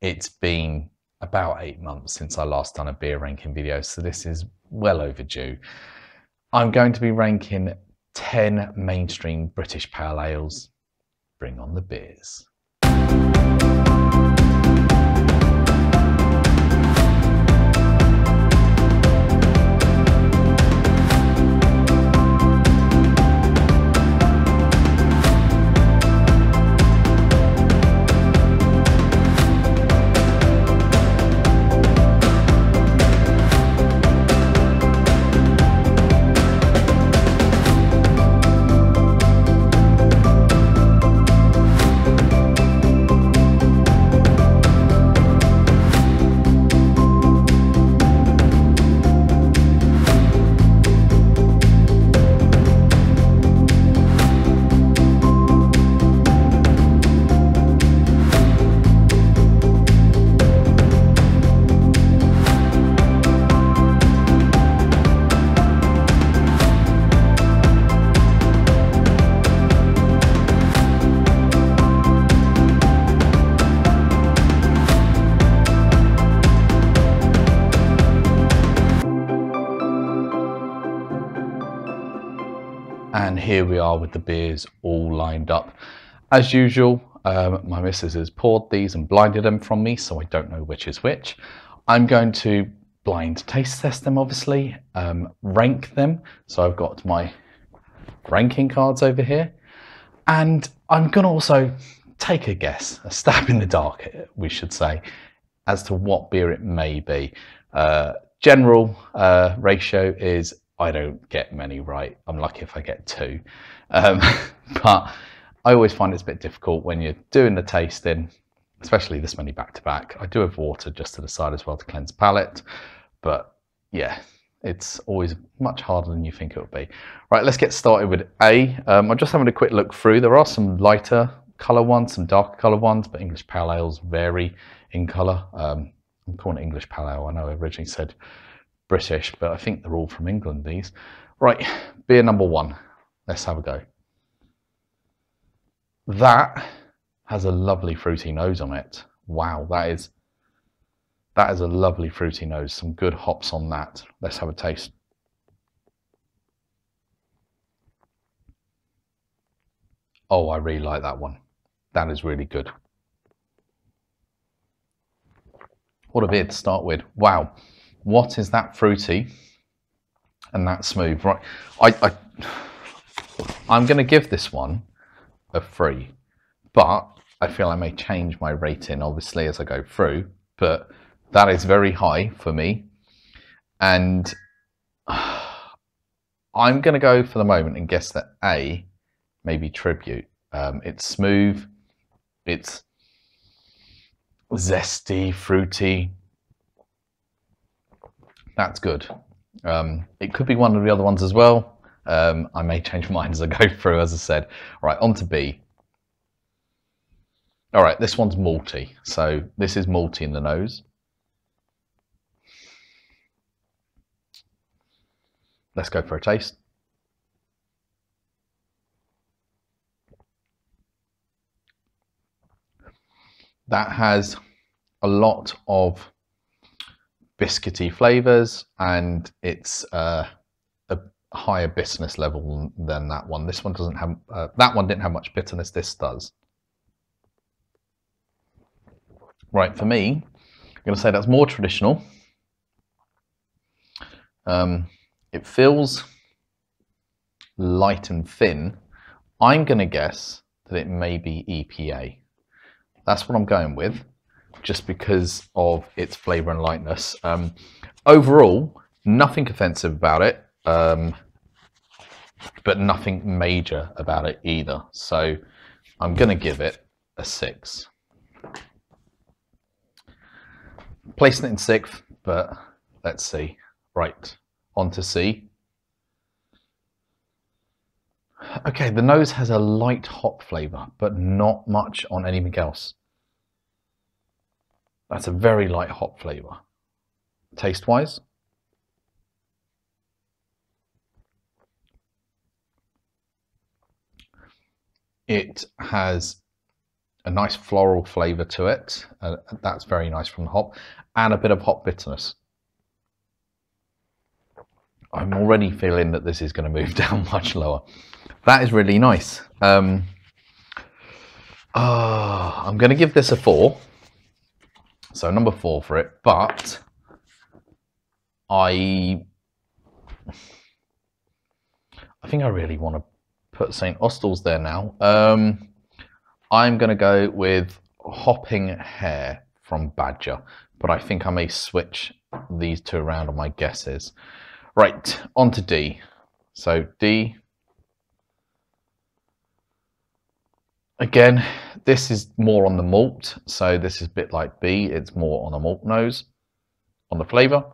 it's been about eight months since I last done a beer ranking video, so this is well overdue. I'm going to be ranking 10 mainstream British pale ales. Bring on the beers. Here we are with the beers all lined up. As usual, um, my missus has poured these and blinded them from me, so I don't know which is which. I'm going to blind taste test them, obviously, um, rank them. So I've got my ranking cards over here. And I'm going to also take a guess, a stab in the dark, we should say, as to what beer it may be. Uh, general uh, ratio is I don't get many right. I'm lucky if I get two. Um, but I always find it's a bit difficult when you're doing the tasting, especially this many back to back. I do have water just to the side as well to cleanse palate. But yeah, it's always much harder than you think it would be. Right, let's get started with A. am just having a quick look through. There are some lighter colour ones, some darker colour ones, but English pale ales vary in colour. Um, I'm calling it English pale ale. I know I originally said British, but I think they're all from England, these. Right, beer number one. Let's have a go. That has a lovely fruity nose on it. Wow, that is that is a lovely fruity nose. Some good hops on that. Let's have a taste. Oh, I really like that one. That is really good. What a beer to start with. Wow what is that fruity and that smooth? Right, I, I I'm going to give this one a three, but I feel I may change my rating obviously as I go through. But that is very high for me, and I'm going to go for the moment and guess that A, maybe tribute. Um, it's smooth, it's zesty, fruity, that's good. Um, it could be one of the other ones as well. Um, I may change my mind as I go through, as I said. All right, on to B. All right, this one's malty. So this is malty in the nose. Let's go for a taste. That has a lot of biscuity flavors and it's uh, a higher bitterness level than that one. This one doesn't have, uh, that one didn't have much bitterness, this does. Right, for me, I'm going to say that's more traditional. Um, it feels light and thin. I'm going to guess that it may be EPA. That's what I'm going with just because of its flavour and lightness. Um, overall, nothing offensive about it, um, but nothing major about it either. So I'm going to give it a six. Placing it in sixth, but let's see. Right, on to C. Okay, the nose has a light hop flavour, but not much on anything else. That's a very light hop flavour. Taste wise, it has a nice floral flavour to it. Uh, that's very nice from the hop, and a bit of hop bitterness. I'm already feeling that this is going to move down much lower. That is really nice. Um, oh, I'm going to give this a four. So number four for it, but I I think I really want to put St. Austell's there now. Um, I'm going to go with Hopping Hare from Badger, but I think I may switch these two around on my guesses. Right, on to D. So D. Again, this is more on the malt, so this is a bit like B. It's more on the malt nose, on the flavour.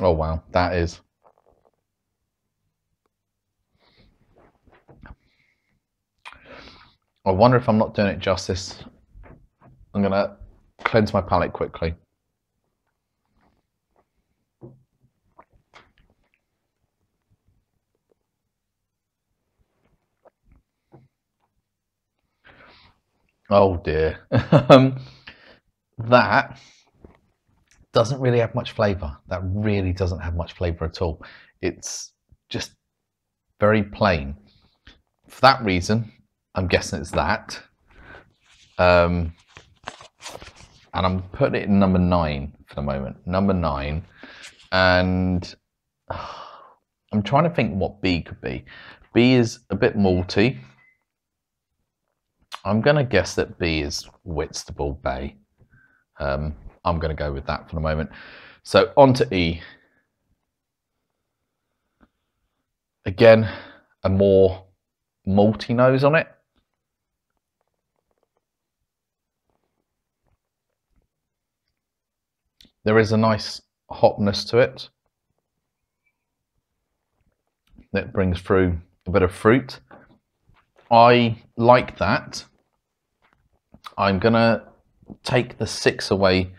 Oh wow, that is. I wonder if I'm not doing it justice. I'm gonna cleanse my palate quickly. Oh dear. um, that doesn't really have much flavor. That really doesn't have much flavor at all. It's just very plain. For that reason, I'm guessing it's that. Um, and I'm putting it in number nine for the moment. Number nine. And I'm trying to think what B could be. B is a bit malty. I'm going to guess that B is Whitstable Bay. Um, I'm going to go with that for the moment. So on to E. Again, a more malty nose on it. There is a nice hotness to it that brings through a bit of fruit. I like that. I'm going to take the six away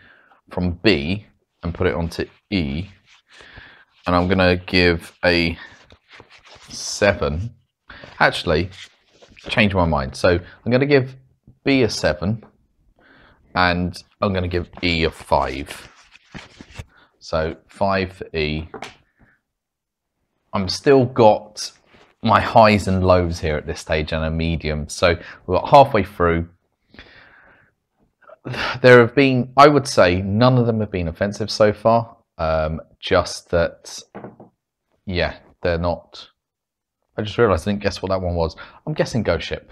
from B and put it onto E. And I'm going to give a seven. Actually, change my mind. So I'm going to give B a seven and I'm going to give E a five. So five for E. I'm still got my highs and lows here at this stage and a medium. So we're halfway through there have been, I would say, none of them have been offensive so far. Um, just that, yeah, they're not. I just realised I didn't guess what that one was. I'm guessing Ghost Ship.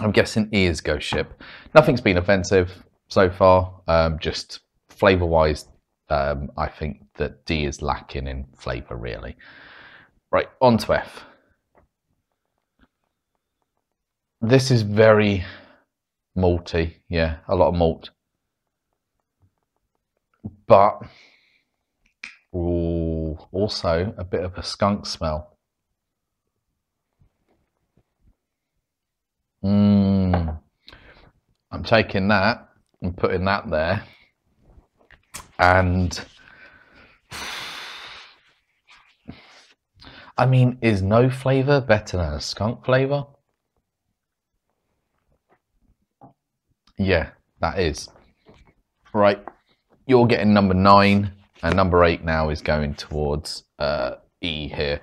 I'm guessing is Ghost Ship. Nothing's been offensive so far. Um, just flavour wise, um, I think that D is lacking in flavour really. Right, on to F. This is very malty. Yeah, a lot of malt. But ooh, also a bit of a skunk smell. Mmm. I'm taking that and putting that there. And I mean, is no flavour better than a skunk flavour? Yeah, that is. Right, you're getting number nine, and number eight now is going towards uh, E here.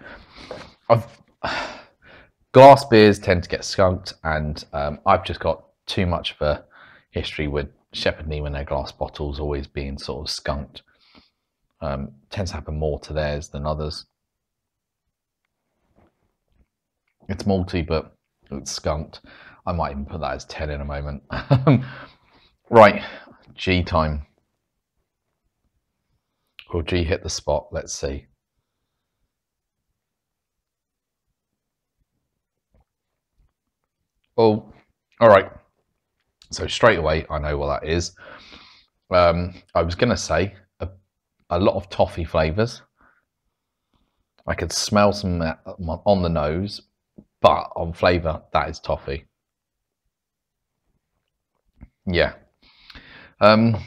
I've, glass beers tend to get skunked, and um, I've just got too much of a history with Shepherd Neame and their glass bottles always being sort of skunked. Um, tends to happen more to theirs than others. It's malty, but it's skunked. I might even put that as 10 in a moment. right, G time. Will G hit the spot? Let's see. Oh, all right. So straight away, I know what that is. Um, I was going to say a, a lot of toffee flavors. I could smell some uh, on the nose, but on flavor, that is toffee. Yeah. Um,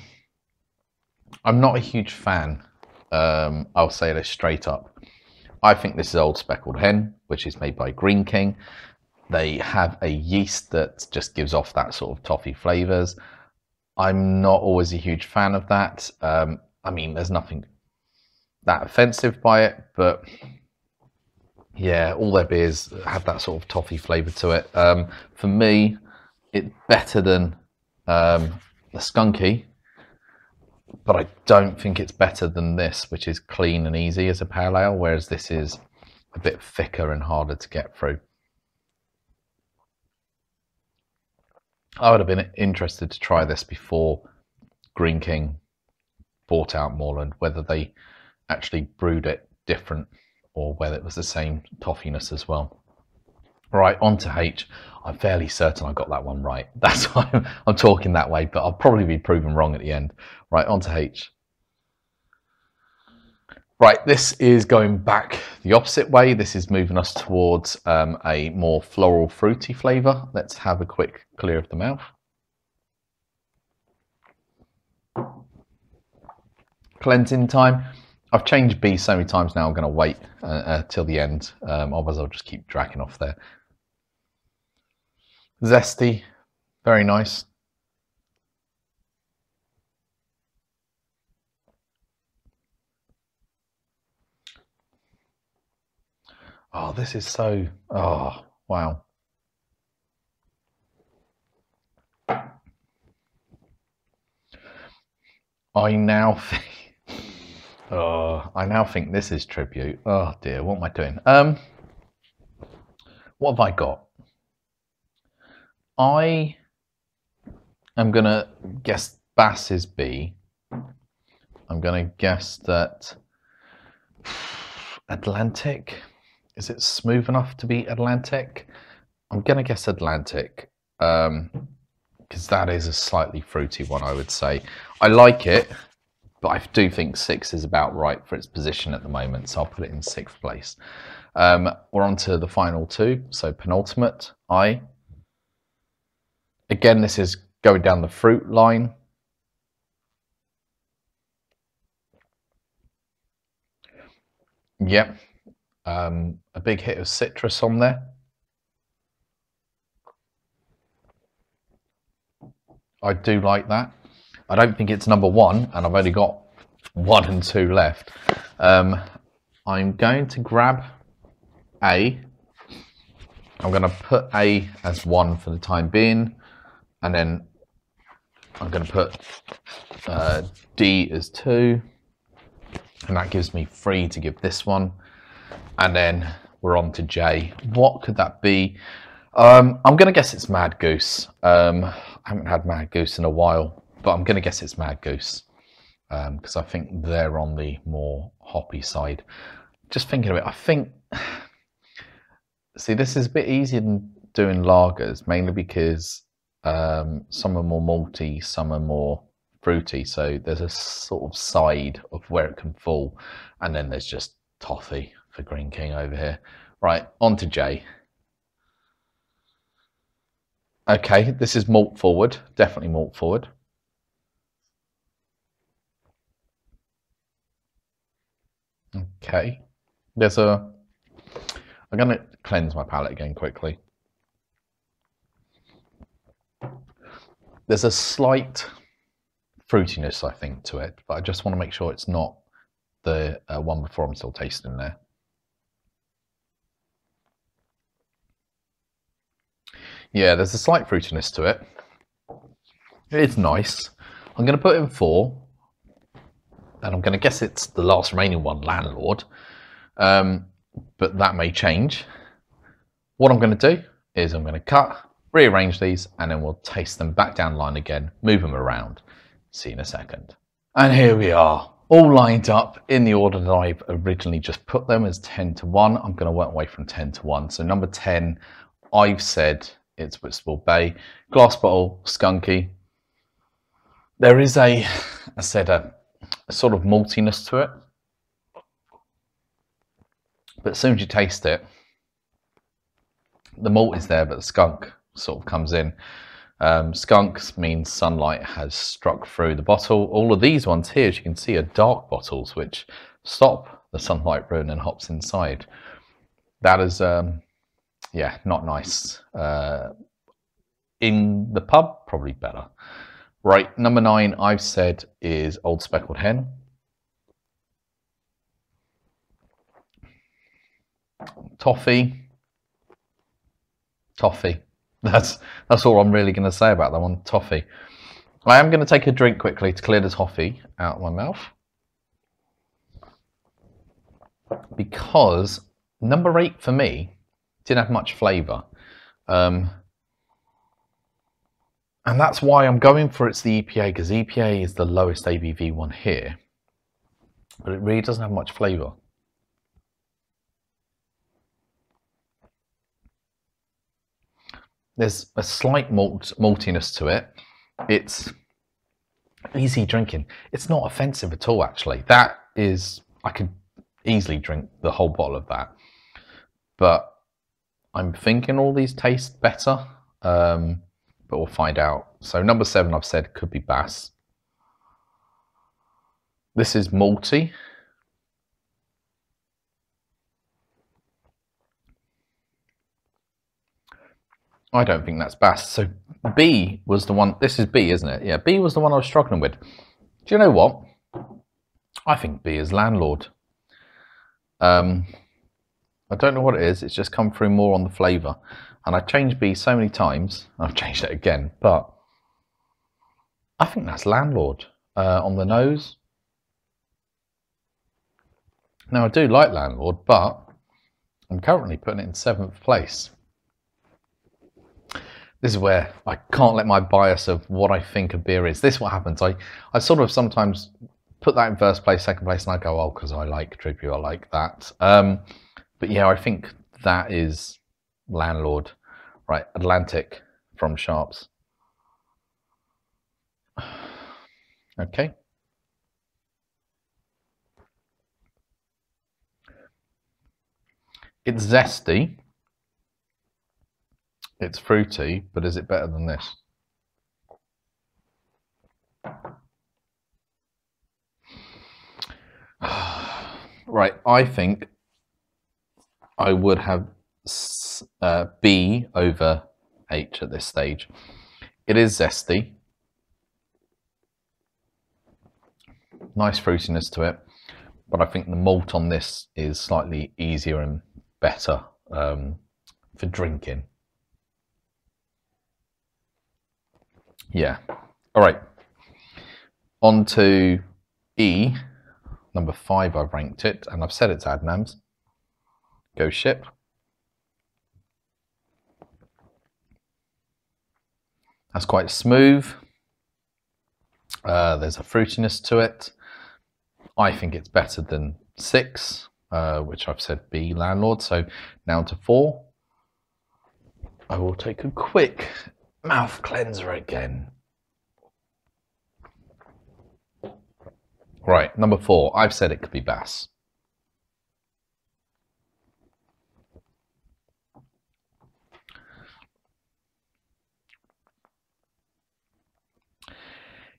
I'm not a huge fan. Um, I'll say this straight up. I think this is Old Speckled Hen, which is made by Greene King. They have a yeast that just gives off that sort of toffee flavours. I'm not always a huge fan of that. Um, I mean, there's nothing that offensive by it, but yeah, all their beers have that sort of toffee flavour to it. Um, for me, it's better than um, the Skunky, but I don't think it's better than this, which is clean and easy as a pale ale, whereas this is a bit thicker and harder to get through. I would have been interested to try this before Greene King bought out Morland, whether they actually brewed it different or whether it was the same toffiness as well. Right, on to H. I'm fairly certain I got that one right. That's why I'm, I'm talking that way, but I'll probably be proven wrong at the end. Right, on to H. Right, this is going back the opposite way. This is moving us towards um, a more floral fruity flavour. Let's have a quick clear of the mouth. Cleansing time. I've changed B so many times now, I'm going to wait uh, uh, till the end, um, otherwise I'll just keep dragging off there. Zesty, very nice. Oh, this is so, oh, wow. I now think, oh, I now think this is tribute. Oh dear, what am I doing? Um, what have I got? I am gonna guess Bass is B. I'm gonna guess that Atlantic. Is it smooth enough to be Atlantic? I'm going to guess Atlantic because um, that is a slightly fruity one, I would say. I like it, but I do think six is about right for its position at the moment, so I'll put it in sixth place. Um, we're on to the final two, so penultimate, I. Again, this is going down the fruit line. Yep, um, a big hit of citrus on there. I do like that. I don't think it's number one, and I've only got one and two left. Um, I'm going to grab A. I'm going to put A as one for the time being, and then I'm going to put uh, D as two, and that gives me three to give this one and then we're on to J. What could that be? Um, I'm going to guess it's Mad Goose. Um, I haven't had Mad Goose in a while, but I'm going to guess it's Mad Goose because um, I think they're on the more hoppy side. Just thinking of it, I think. See, this is a bit easier than doing lagers, mainly because um, some are more malty, some are more fruity. So there's a sort of side of where it can fall, and then there's just toffee for Greene King over here. Right, on to J. Okay, this is malt forward, definitely malt forward. Okay, there's a, I'm going to cleanse my palate again quickly. There's a slight fruitiness, I think, to it, but I just want to make sure it's not the uh, one before I'm still tasting there. Yeah, there's a slight fruitiness to it. It's nice. I'm going to put in four. And I'm going to guess it's the last remaining one, Landlord. Um, but that may change. What I'm going to do is I'm going to cut, rearrange these, and then we'll taste them back down line again, move them around. See you in a second. And here we are, all lined up in the order that I've originally just put them as 10 to 1. I'm going to work away from 10 to 1. So number 10, I've said it's Whitstable Bay. Glass bottle, skunky. There is a, I said, a, a sort of maltiness to it. But as soon as you taste it, the malt is there, but the skunk sort of comes in. Um, skunks means sunlight has struck through the bottle. All of these ones here, as you can see, are dark bottles, which stop the sunlight and hops inside. That is, um, yeah, not nice. Uh, in the pub, probably better. Right, number nine, I've said is Old Speckled Hen. Toffee. Toffee. That's that's all I'm really going to say about that one. Toffee. I am going to take a drink quickly to clear the toffee out of my mouth. Because number eight for me didn't have much flavour. Um, and that's why I'm going for it's the EPA, because EPA is the lowest ABV one here. But it really doesn't have much flavour. There's a slight malt maltiness to it. It's easy drinking. It's not offensive at all, actually. That is, I could easily drink the whole bottle of that. But I'm thinking all these taste better, um, but we'll find out. So number seven, I've said could be Bass. This is malty. I don't think that's Bass. So B was the one, this is B, isn't it? Yeah, B was the one I was struggling with. Do you know what? I think B is Landlord. Um, I don't know what it is. It's just come through more on the flavour. And I changed B so many times. I've changed it again. But I think that's Landlord uh, on the nose. Now, I do like Landlord, but I'm currently putting it in seventh place this is where I can't let my bias of what I think a beer is. This is what happens. I, I sort of sometimes put that in first place, second place, and I go, oh, because I like Tribute, I like that. Um, but yeah, I think that is Landlord, right? Atlantic from Sharp's. Okay. It's zesty. It's fruity, but is it better than this? right, I think I would have uh, B over H at this stage. It is zesty. Nice fruitiness to it, but I think the malt on this is slightly easier and better um, for drinking. Yeah. All right. On to E, number five, I've ranked it, and I've said it's Adnams. Ghost Ship. That's quite smooth. Uh, there's a fruitiness to it. I think it's better than six, uh, which I've said B landlord. So now to four. I will take a quick mouth cleanser again. Right, number four. I've said it could be bass.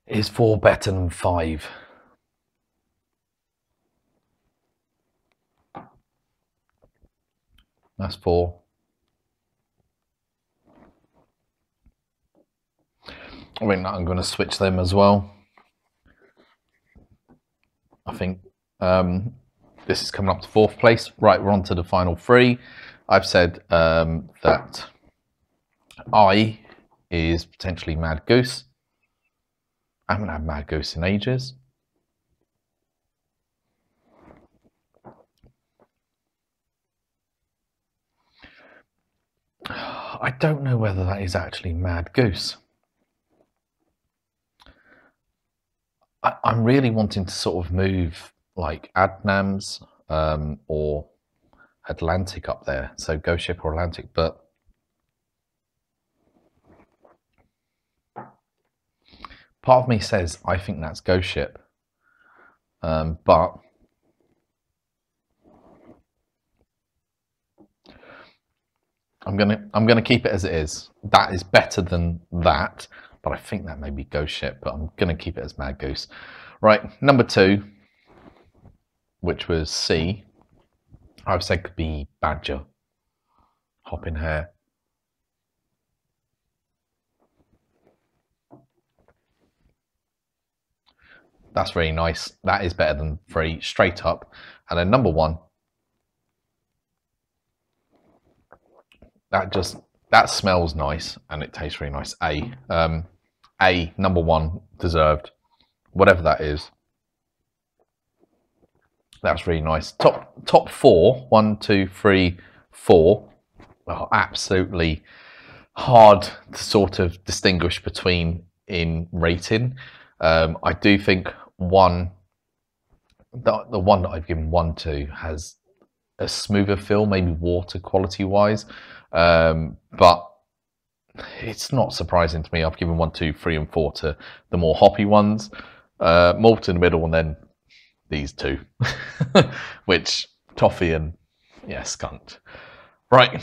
Is four better than five? That's four. I think I'm going to switch them as well. I think um, this is coming up to fourth place. Right, we're on to the final three. I've said um, that I is potentially Mad Goose. I haven't had Mad Goose in ages. I don't know whether that is actually Mad Goose. I, am really wanting to sort of move like Adnams um, or Atlantic up there. So Ghost Ship or Atlantic, but part of me says I think that's Ghost Ship, um, but I'm gonna I'm gonna keep it as it is. That is better than that but I think that may be Ghost Ship, but I'm going to keep it as Mad Goose. Right, number two. which was C, I've said could be badger, hopping hare. That's really nice. That is better than three, straight up. And then number one, that just that smells nice and it tastes really nice. A, um, A number one deserved, whatever that is. That's really nice. Top top four, one, two, three, four. Oh, absolutely hard to sort of distinguish between in rating. Um, I do think one, the, the one that I've given one to has a smoother feel, maybe water quality wise. Um, but it's not surprising to me. I've given one, two, three, and four to the more hoppy ones. Uh, malt in the middle, and then these two, which toffee and yeah, skunked. Right,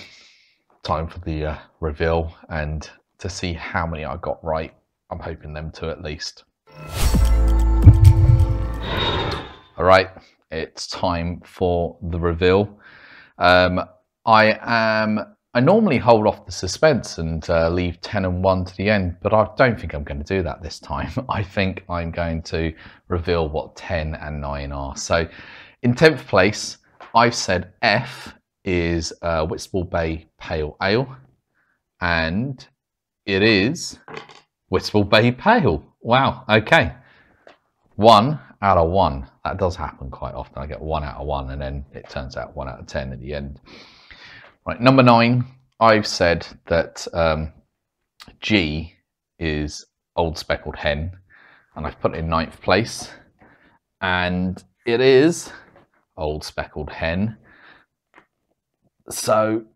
time for the uh, reveal and to see how many I got right. I'm hoping them to at least. All right, it's time for the reveal. Um, I am I normally hold off the suspense and uh, leave 10 and 1 to the end, but I don't think I'm going to do that this time. I think I'm going to reveal what 10 and 9 are. So in 10th place, I've said F is uh, Whitstable Bay Pale Ale, and it is Whitstable Bay Pale. Wow, okay. One out of one. That does happen quite often. I get one out of one, and then it turns out one out of 10 at the end. Right, number nine, I've said that um, G is Old Speckled Hen, and I've put it in ninth place, and it is Old Speckled Hen. So,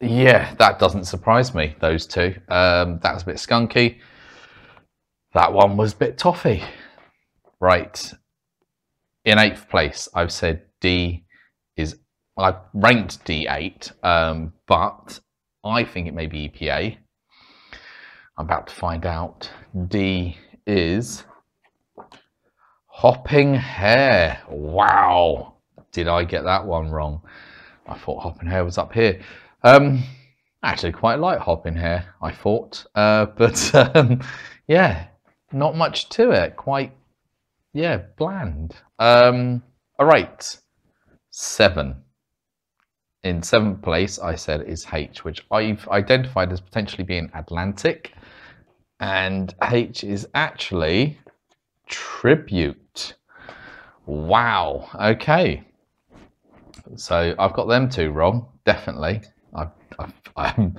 yeah, that doesn't surprise me, those two. Um, that was a bit skunky. That one was a bit toffee. Right. In eighth place, I've said D is I've ranked D8, um, but I think it may be EPA. I'm about to find out. D is hopping hare. Wow. Did I get that one wrong? I thought hopping hare was up here. Um, actually quite like hopping hare, I thought. Uh, but um, yeah, not much to it. Quite, yeah, bland. Um, all right, seven. In seventh place, I said is H, which I've identified as potentially being Atlantic. And H is actually Tribute. Wow. Okay. So I've got them two wrong, definitely. I, I,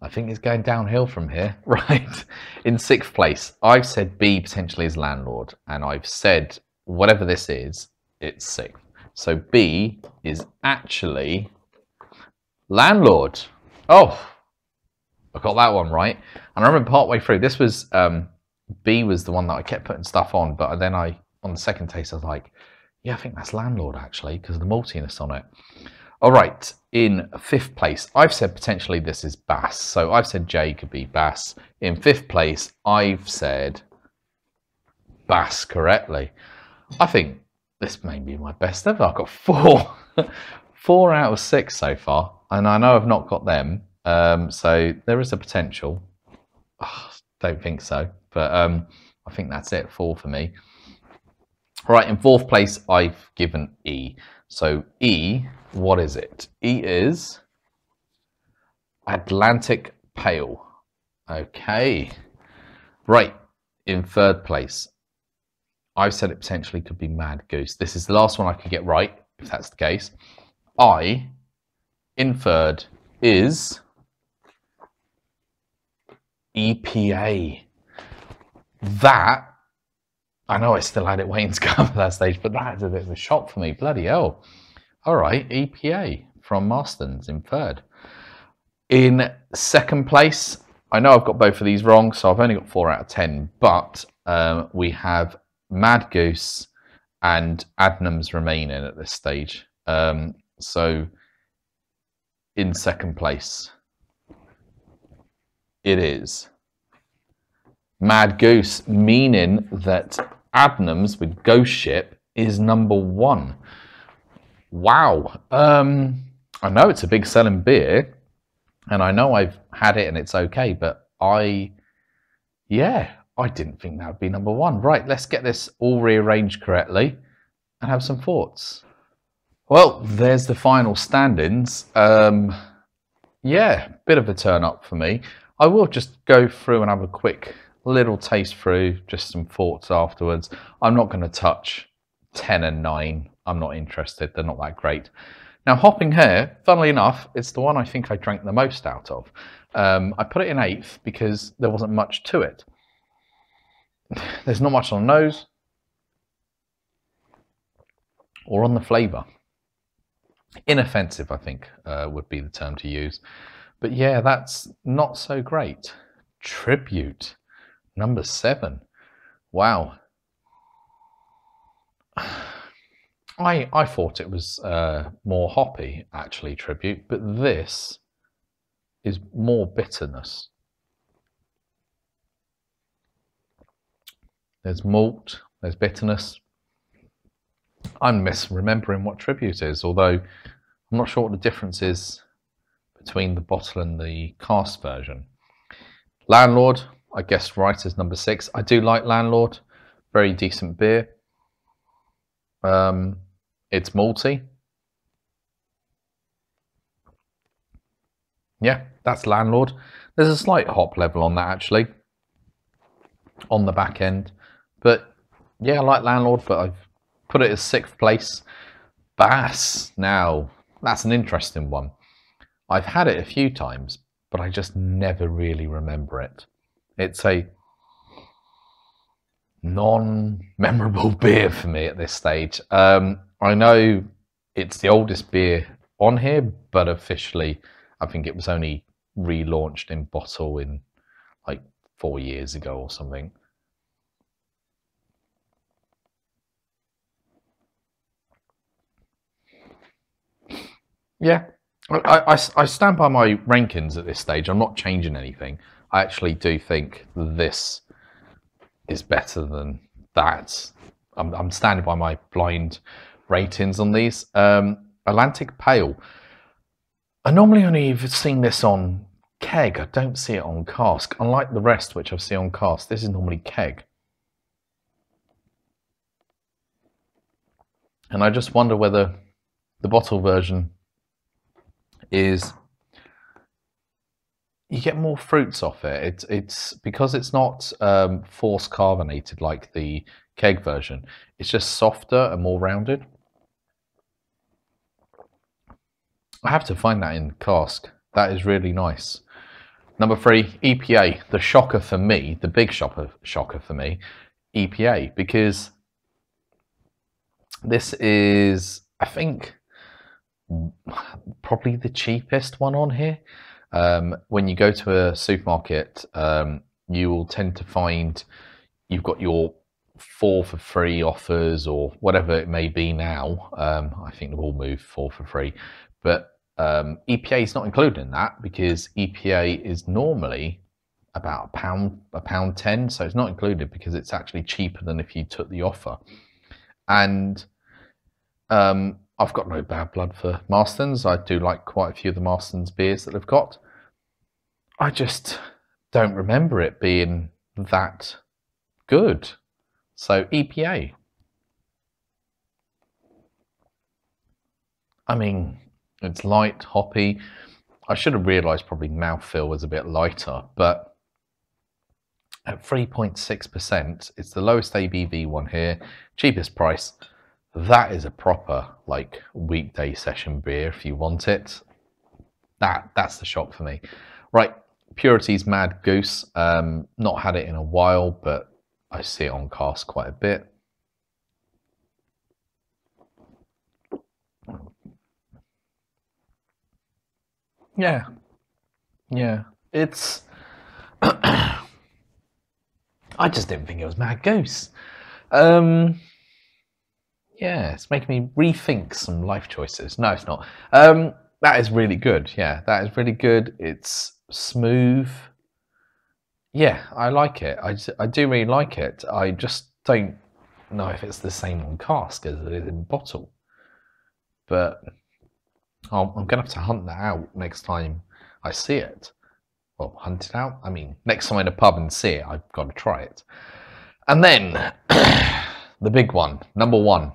I think it's going downhill from here. Right. In sixth place, I've said B potentially is landlord, and I've said whatever this is, it's sixth. So B is actually Landlord. Oh, I got that one right. And I remember partway through, this was um, B was the one that I kept putting stuff on, but then I on the second taste I was like, yeah, I think that's landlord actually because of the maltiness on it. All right, in fifth place, I've said potentially this is Bass. So I've said J could be Bass. In fifth place, I've said Bass correctly. I think this may be my best ever. I've got four, four out of six so far and I know I've not got them, um, so there is a potential. Oh, don't think so, but um, I think that's it. Four for me. Right, in fourth place, I've given E. So E, what is it? E is Atlantic Pale. Okay. Right, in third place, I've said it potentially could be Mad Goose. This is the last one I could get right, if that's the case. I inferred is EPA. That, I know I still had it waiting to come at that stage, but that's a bit of a shock for me. Bloody hell. All right, EPA from Marston's inferred. In second place, I know I've got both of these wrong, so I've only got four out of 10, but um, we have Mad Goose and Adnams remaining at this stage. Um, so in second place. It is. Mad Goose, meaning that Adnams with Ghost Ship is number one. Wow. Um, I know it's a big selling beer, and I know I've had it and it's okay, but I, yeah, I didn't think that would be number one. Right, let's get this all rearranged correctly and have some thoughts. Well, there's the final standings. Um, yeah, bit of a turn up for me. I will just go through and have a quick little taste through, just some thoughts afterwards. I'm not going to touch 10 and 9. I'm not interested. They're not that great. Now, Hopping Hare, funnily enough, it's the one I think I drank the most out of. Um, I put it in eighth because there wasn't much to it. There's not much on the nose or on the flavour. Inoffensive, I think, uh, would be the term to use. But yeah, that's not so great. Tribute, number seven. Wow. I I thought it was uh, more hoppy, actually, tribute, but this is more bitterness. There's malt, there's bitterness. I'm misremembering what tribute is, although I'm not sure what the difference is between the bottle and the cask version. Landlord, I guess right as number six. I do like Landlord, very decent beer. Um, it's malty. Yeah, that's Landlord. There's a slight hop level on that actually, on the back end. But yeah, I like Landlord, but I've put it as sixth place. Bass, now, that's an interesting one. I've had it a few times, but I just never really remember it. It's a non-memorable beer for me at this stage. Um, I know it's the oldest beer on here, but officially, I think it was only relaunched in bottle in like four years ago or something. Yeah, I, I, I stand by my rankings at this stage. I'm not changing anything. I actually do think this is better than that. I'm, I'm standing by my blind ratings on these. Um, Atlantic Pale. I normally only have seen this on keg. I don't see it on cask. Unlike the rest, which I've seen on cask, this is normally keg. And I just wonder whether the bottle version is you get more fruits off it. It's it's because it's not um, force carbonated like the keg version. It's just softer and more rounded. I have to find that in cask. That is really nice. Number three, EPA, the shocker for me, the big shocker, shocker for me, EPA, because this is, I think, probably the cheapest one on here. Um, when you go to a supermarket, um, you will tend to find you've got your four for free offers or whatever it may be now. Um, I think they've all moved four for free, but um, EPA is not included in that because EPA is normally about a pound, a pound ten. So it's not included because it's actually cheaper than if you took the offer. And um, I've got no bad blood for Marston's. I do like quite a few of the Marston's beers that they've got. I just don't remember it being that good. So EPA. I mean, it's light, hoppy. I should have realised probably mouthfeel was a bit lighter, but at 3.6%, it's the lowest ABV one here, cheapest price. That is a proper like weekday session beer if you want it. That that's the shop for me. Right, Purity's Mad Goose. Um, not had it in a while, but I see it on cask quite a bit. Yeah. Yeah. It's. I just didn't think it was Mad Goose. Um, yeah, it's making me rethink some life choices. No, it's not. Um, that is really good. Yeah, that is really good. It's smooth. Yeah, I like it. I, I do really like it. I just don't know if it's the same on cask as it is in bottle. but I'm going to have to hunt that out next time I see it. Well, hunt it out? I mean, next time in a pub and see it, I've got to try it. And then, the big one, number one,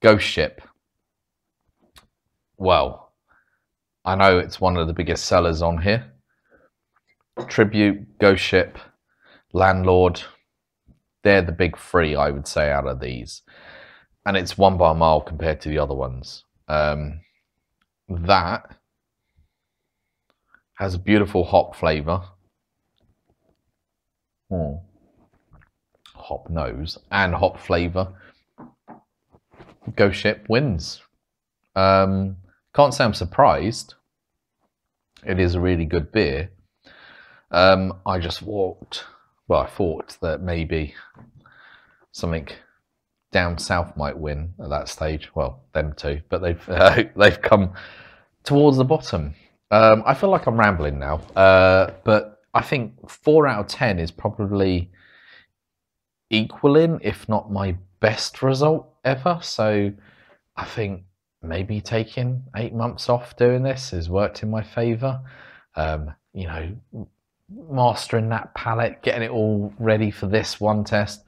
Ghost Ship. Well, I know it's one of the biggest sellers on here. Tribute, Ghost Ship, Landlord, they're the big three, I would say, out of these. And it's one by a mile compared to the other ones. Um, that has a beautiful hop flavour. Hmm. Hop nose and hop flavour. Ghost Ship wins. Um, can't say I'm surprised. It is a really good beer. Um, I just walked well, I thought that maybe something down south might win at that stage. Well, them too, but they've uh, they've come towards the bottom. Um, I feel like I'm rambling now, uh, but I think four out of ten is probably equaling, if not my best result ever. So I think maybe taking eight months off doing this has worked in my favour. Um, you know, mastering that palate, getting it all ready for this one test.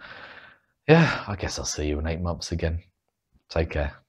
Yeah, I guess I'll see you in eight months again. Take care.